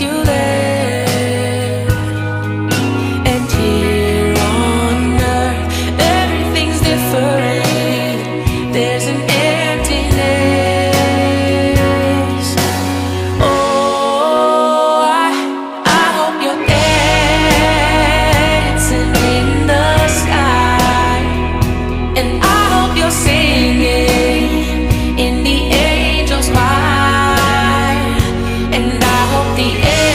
you left. And here on earth everything's different. There's an emptiness. Oh, I, I hope you're dancing in the sky, and I hope you're singing. the end.